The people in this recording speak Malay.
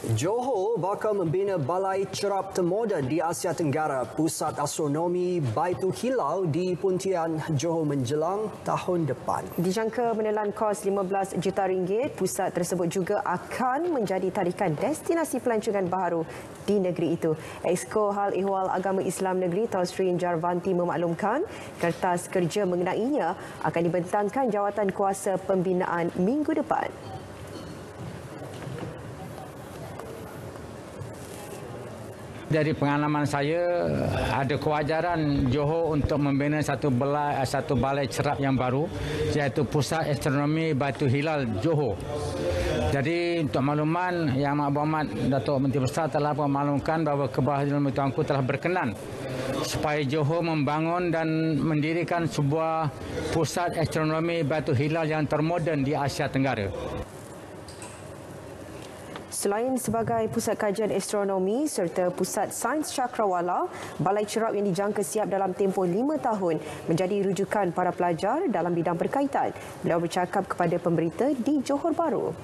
Johor bakal membina balai cerap termoden di Asia Tenggara. Pusat Astronomi Baitul Hilal di Puntian Johor menjelang tahun depan. Dijangka menelan kos 15 juta ringgit, pusat tersebut juga akan menjadi tarikan destinasi pelancongan baharu di negeri itu. Exko Hal Ehwal Agama Islam Negeri Tan Sri Jarvanti memaklumkan kertas kerja mengenainya akan dibentangkan jawatan kuasa pembinaan minggu depan. Dari pengalaman saya ada kewajaran Johor untuk membina satu balai satu balai cerap yang baru iaitu Pusat Astronomi Batu Hilal Johor. Jadi untuk makluman Yang Amat Berhormat Datuk Menteri Besar telah memaklumkan bahawa Kebahagiaan Tuanku telah berkenan supaya Johor membangun dan mendirikan sebuah pusat astronomi batu hilal yang termoden di Asia Tenggara. Selain sebagai pusat kajian astronomi serta pusat sains cakrawala, Balai Cerap yang dijangka siap dalam tempoh lima tahun menjadi rujukan para pelajar dalam bidang berkaitan. Beliau bercakap kepada pemberita di Johor Bahru.